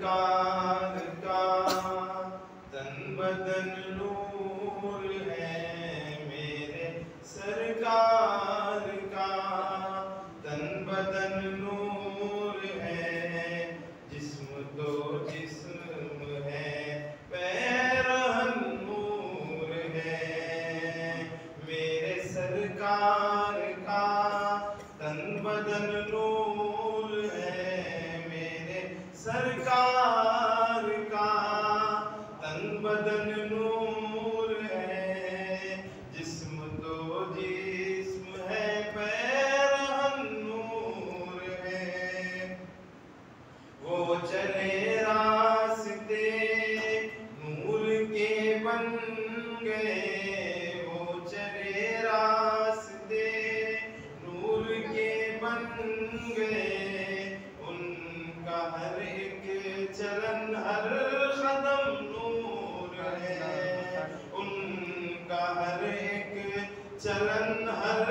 सरकार। मदन नो चलन हर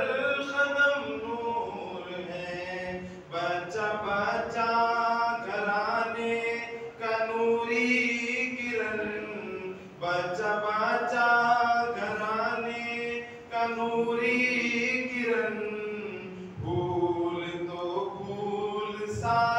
कदम नूर है। बचा बचा घराने किरण। बचा बचा घराने का किरण। भूल तो भूल सा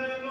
Señor.